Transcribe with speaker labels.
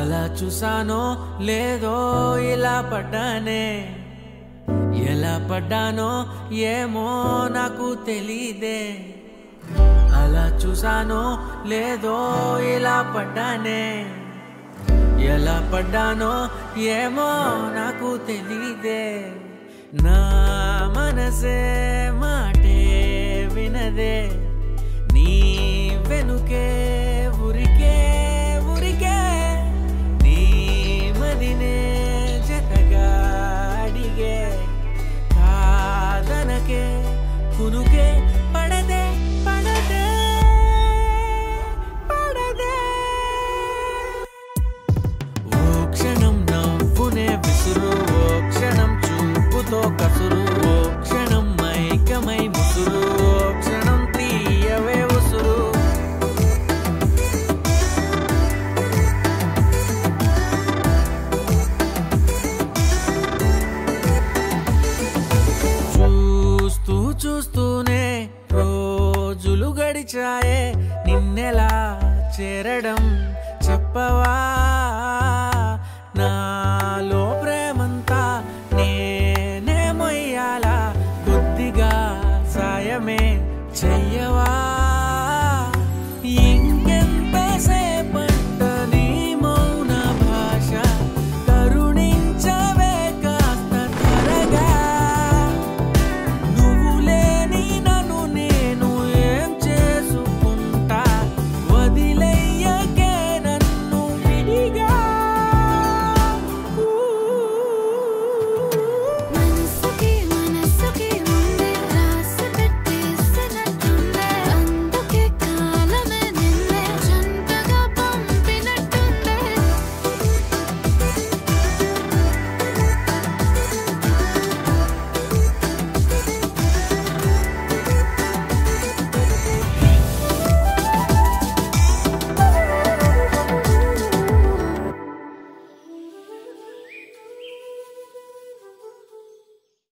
Speaker 1: అలా చూసానో లేదో ఇలా పడ్డానే. ఎలా పడ్డానో ఏమో నాకు తెలీదే. అలా చూసానో లేదో ఇలా పడ్డానే. ఎలా పడ్డానో ఏమో నాకు తెలీదే. నా మనసే మాట kunu రోజులు గడిచాయే నిన్నెలా చేరడం చెప్పవా? నాలో ప్రేమంతా నేనే నేనేమయ్యాలా? కొద్దిగా సాయమే చెయ్యవా?